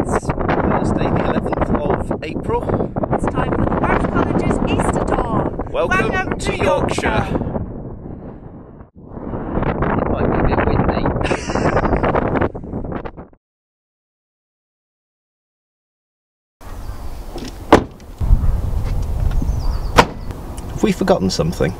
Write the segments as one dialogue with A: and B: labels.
A: It's Thursday, the 11th of April.
B: It's time for the Bath College's Easter Dawn.
A: Welcome, to Yorkshire. It might be a bit windy. Have we forgotten something?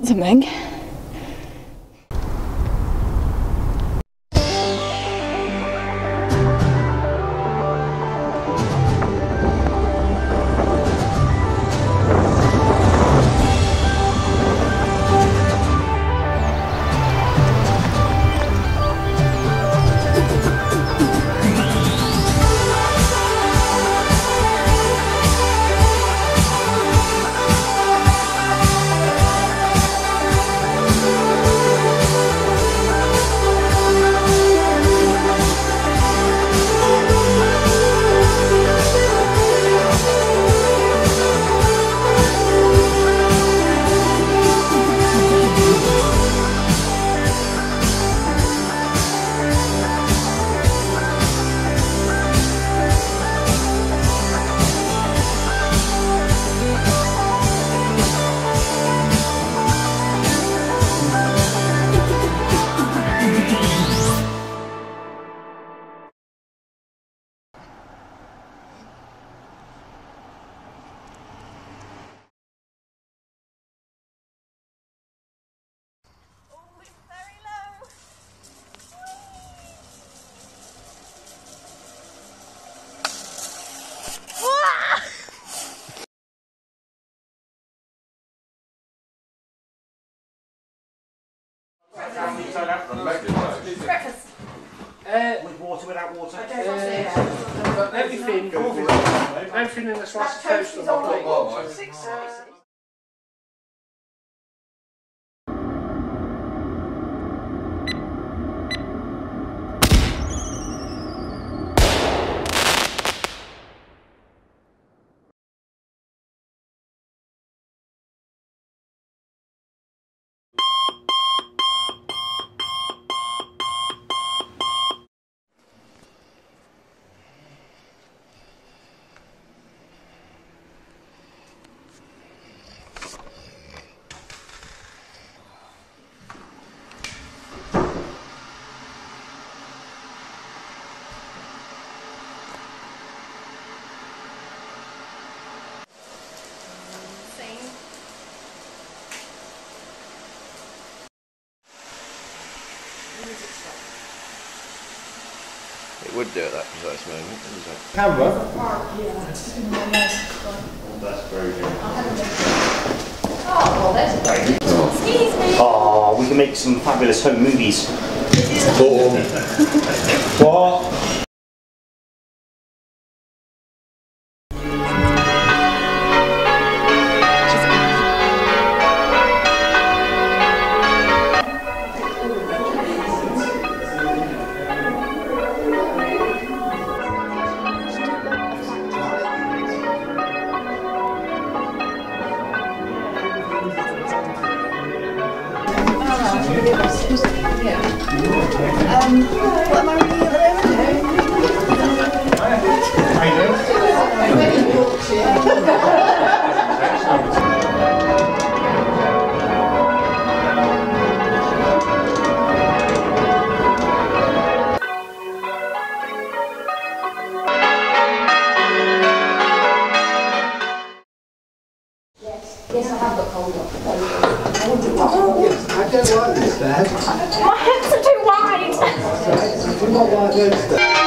B: Forgotten
C: in the slice of toast on my plate.
A: It would do at that precise moment, wouldn't it?
C: Camera.
A: That's very good.
C: Oh, we can make some fabulous home movies. what? Yes, I have got cold up.
D: I don't like this, Dad.
C: My hips are too wide.
D: I do not like this, Dad.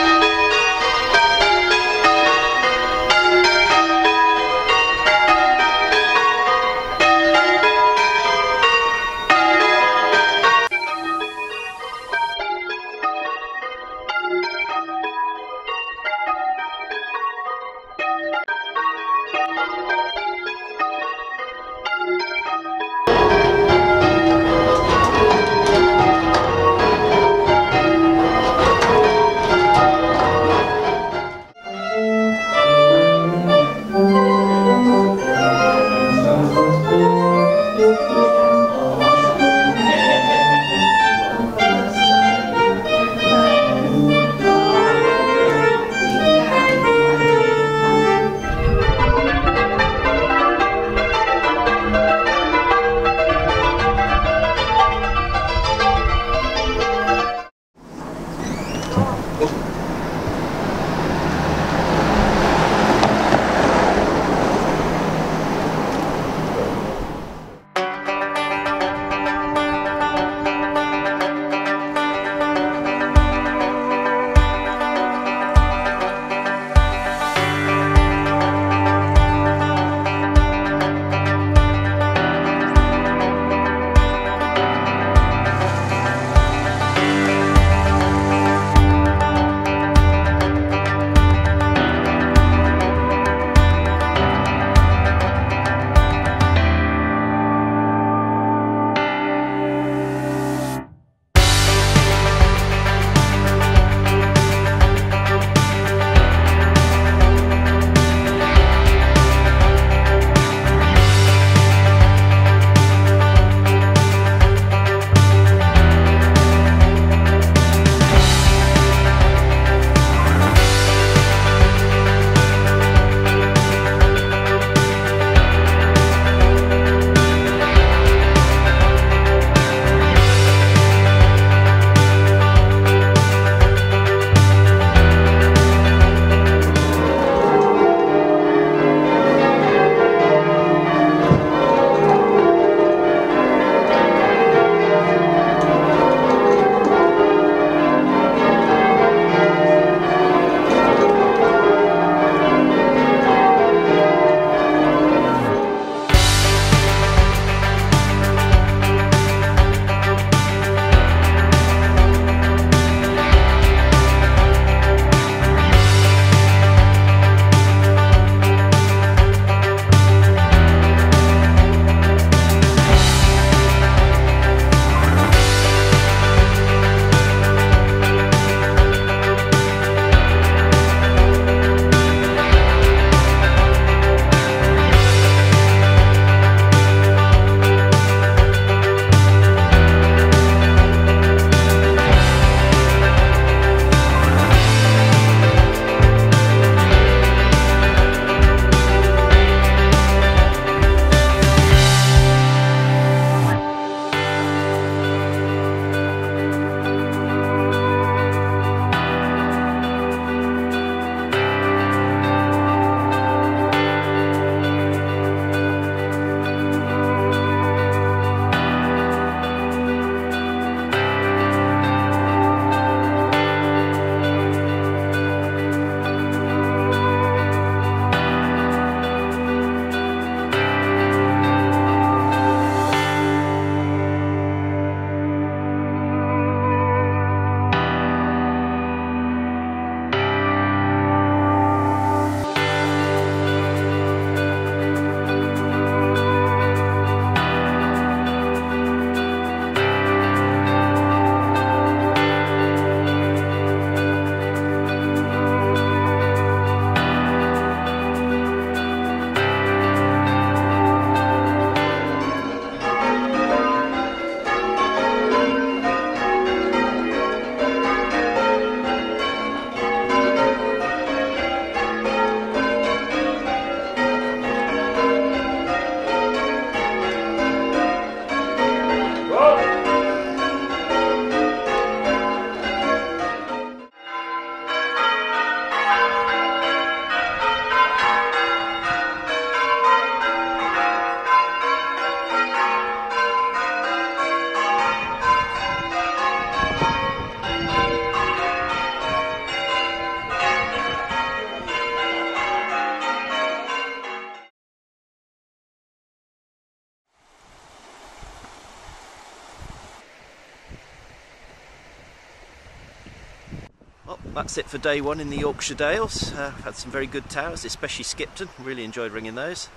A: That's it for day one in the Yorkshire Dales. Uh, had some very good towers, especially Skipton. Really enjoyed ringing those.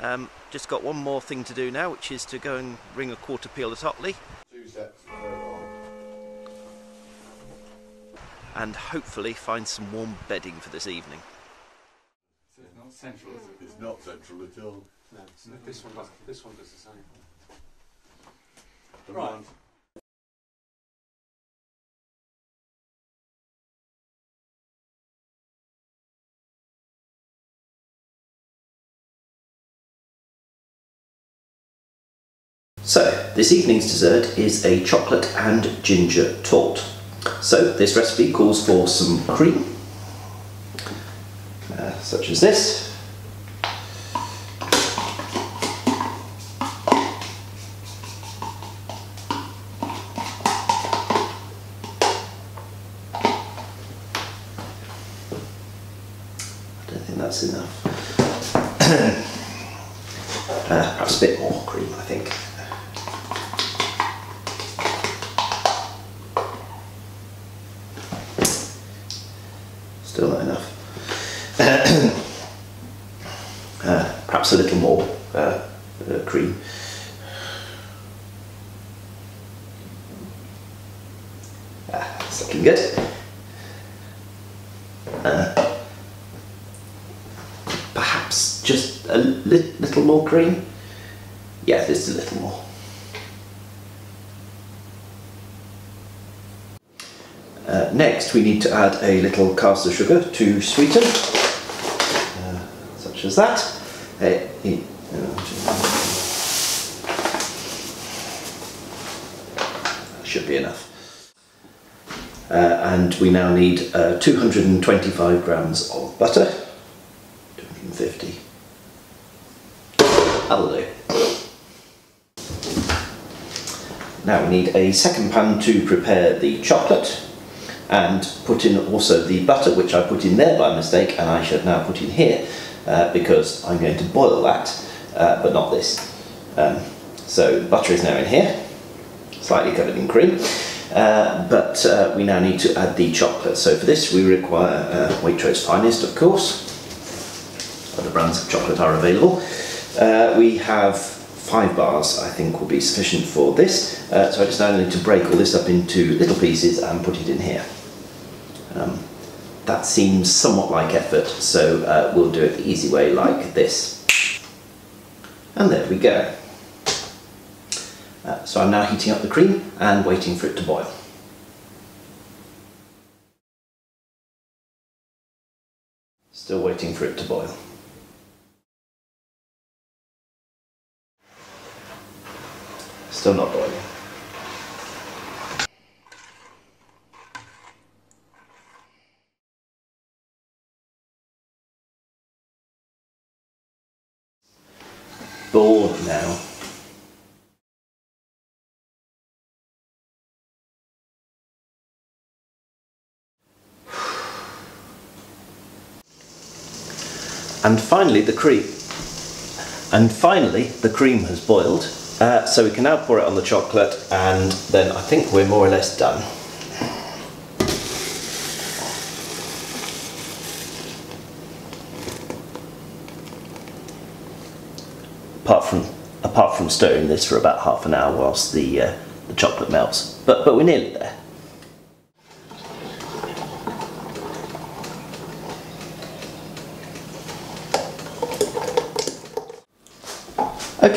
A: Um, just got one more thing to do now, which is to go and ring a quarter peal at Otley. And hopefully find some warm bedding for this evening.
E: It's not central, is it?
F: It's not central at all.
E: No, it's not. this one does. This one does the same.
F: The
C: Right.
F: one-
A: So, this evening's dessert is a chocolate and ginger tort. So, this recipe calls for some cream, uh, such as this. I don't think that's enough. uh, perhaps a bit more cream, I think. Still not enough. uh, perhaps a little more uh, uh, cream. Ah, it's looking good. Uh, perhaps just a li- little more cream. Yeah, just a little more. Uh, next, we need to add a little caster sugar to sweeten, uh, such as that. Uh, uh, should be enough. Uh, and we now need uh, 225 grams of butter. 250. That'll do. Now we need a second pan to prepare the chocolate and put in also the butter which I put in there by mistake and I should now put in here uh, because I'm going to boil that uh, but not this. Um, so butter is now in here, slightly covered in cream. Uh, but uh, we now need to add the chocolate. So for this we require uh, Waitrose Finest of course. Other brands of chocolate are available. Uh, we have five bars I think will be sufficient for this. Uh, so I just now need to break all this up into little pieces and put it in here. Um, that seems somewhat like effort, so we'll do it the easy way like this. And there we go. Uh, so I'm now heating up the cream and waiting for it to boil. Still waiting for it to boil. Still not boiling. Bored now. And finally, the cream. And finally, the cream has boiled. Uh, so we can now pour it on the chocolate, and then I think we're more or less done. Apart from apart from stirring this for about half an hour whilst the uh, the chocolate melts, but but we're nearly there.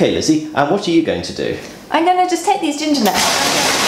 A: Okay, Lizzie, and what are you going to do?
G: I'm going to just take these ginger nuts.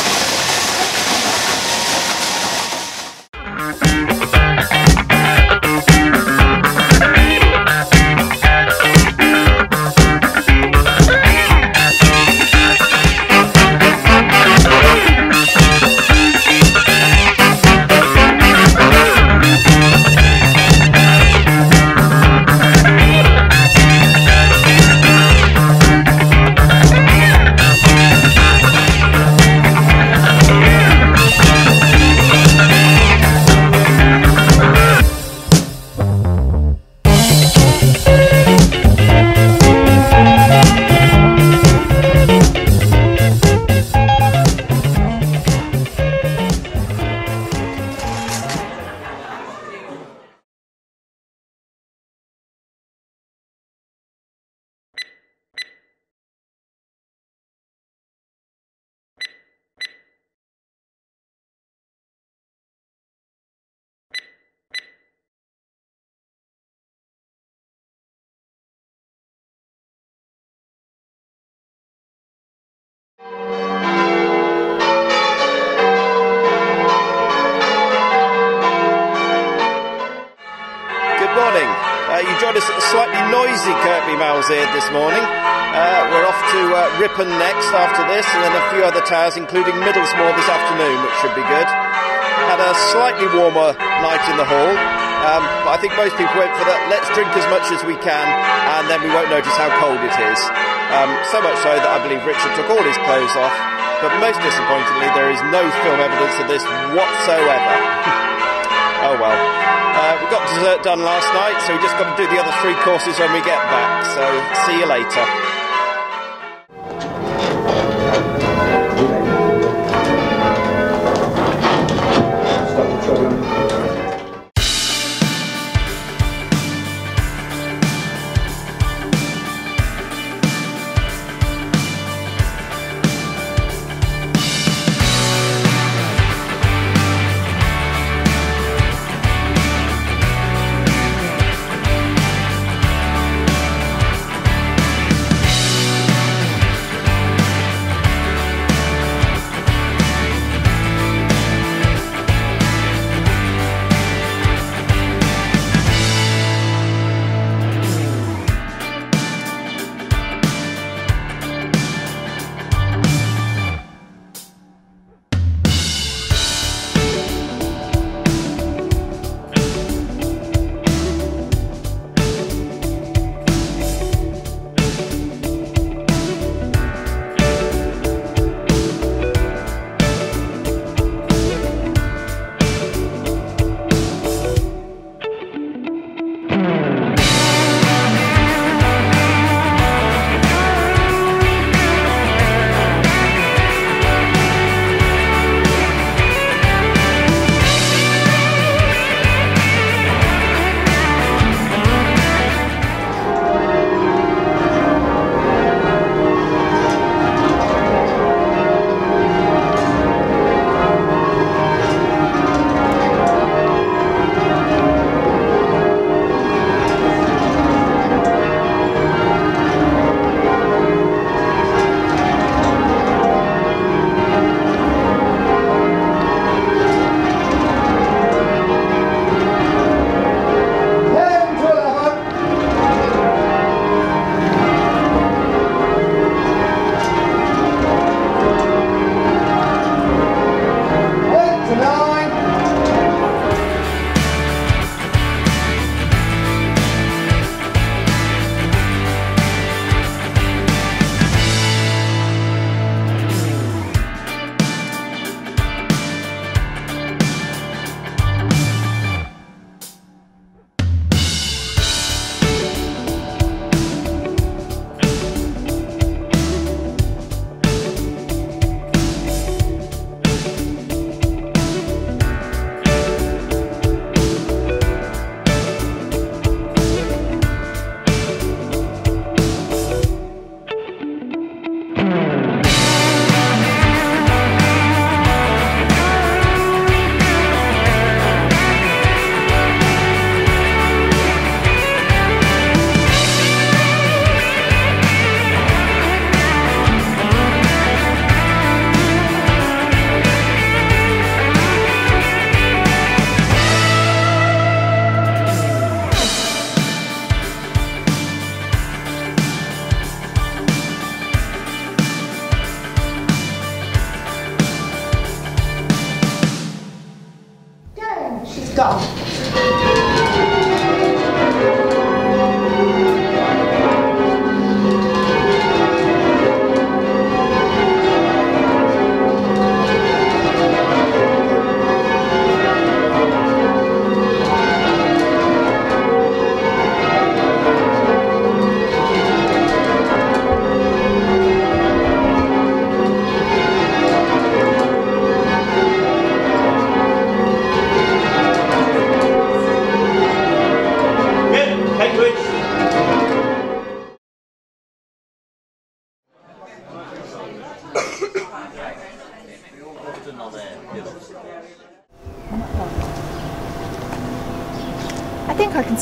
H: At the slightly noisy Kirkby here this morning. Uh, we're off to uh, Ripon next after this, and then a few other towers, including Middlesmoor this afternoon, which should be good. Had a slightly warmer night in the hall, um, but I think most people went for that let's drink as much as we can, and then we won't notice how cold it is. Um, so much so that I believe Richard took all his clothes off, but most disappointingly, there is no film evidence of this whatsoever. Oh well. Uh, we got dessert done last night, so we just got to do the other three courses when we get back. So see you later.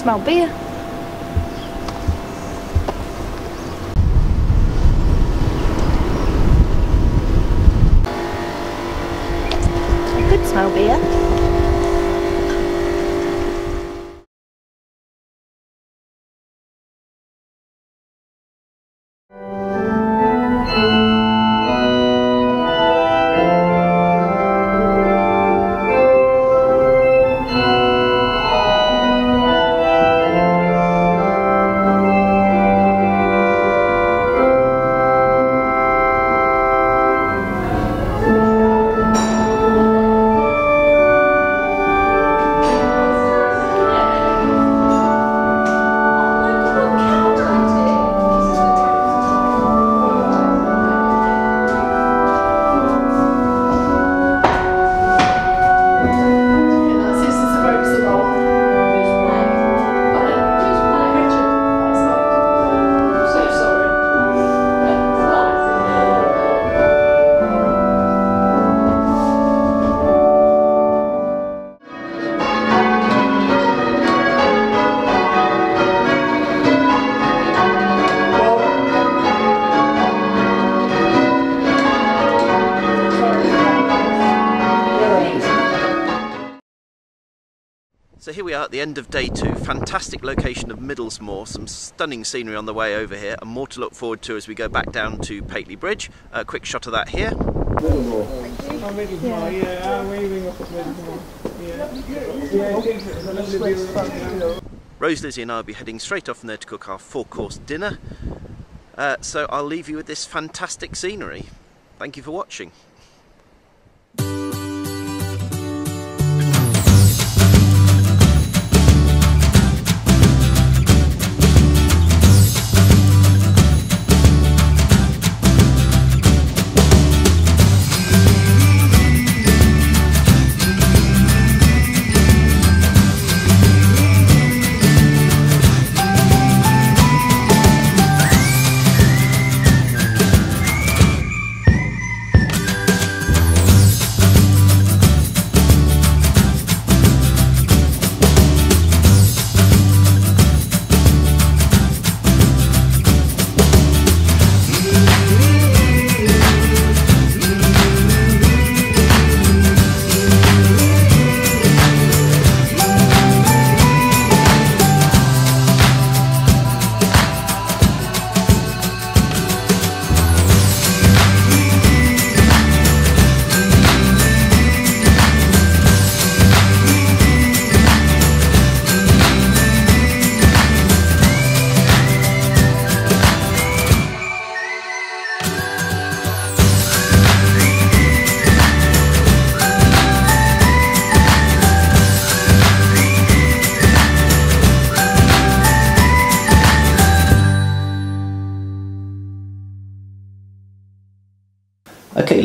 C: Think I
A: Here we are at the end of day two. Fantastic location of Middlesmoor, some stunning scenery on the way over here, and more to look forward to as we go back down to Pateley Bridge. A quick shot of that here. Rose, Lizzie, and I will be heading straight off from there to cook our four course dinner. Uh, so I'll leave you with this fantastic scenery. Thank you for watching.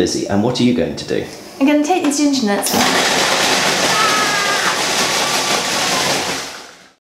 A: Lizzie, and what are you going to do?
G: I'm going to take these ginger nuts